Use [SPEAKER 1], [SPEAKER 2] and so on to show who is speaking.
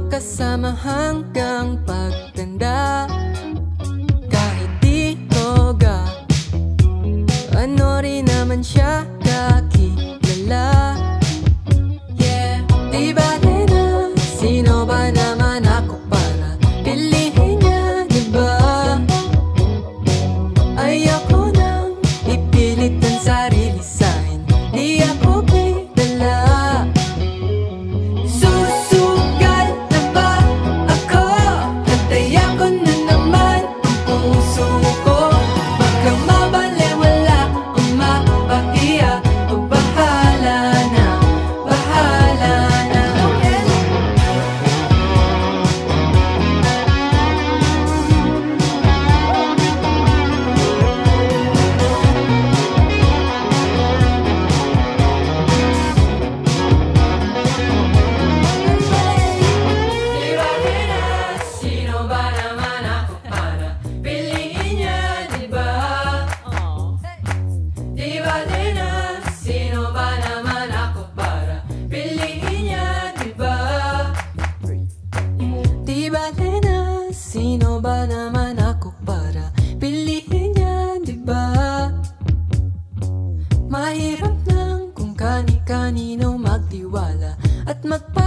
[SPEAKER 1] makasama hanggang pagtanda. Kahit di ko ga Ano rin naman siya. ba naman ako para piliin niya, di ba? Mahirap nang kung kani-kanino magtiwala at magpa